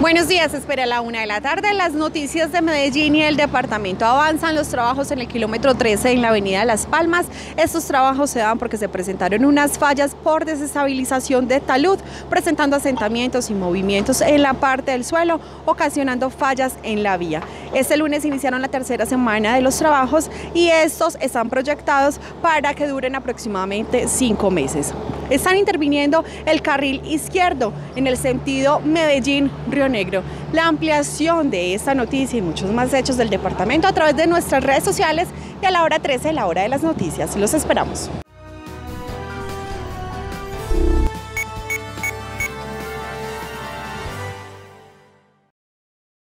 Buenos días, espera la una de la tarde. Las noticias de Medellín y el departamento avanzan los trabajos en el kilómetro 13 en la avenida Las Palmas. Estos trabajos se dan porque se presentaron unas fallas por desestabilización de talud, presentando asentamientos y movimientos en la parte del suelo, ocasionando fallas en la vía. Este lunes iniciaron la tercera semana de los trabajos y estos están proyectados para que duren aproximadamente cinco meses. Están interviniendo el carril izquierdo en el sentido Medellín-Río Negro. La ampliación de esta noticia y muchos más hechos del departamento a través de nuestras redes sociales y a la hora 13, la hora de las noticias. Los esperamos.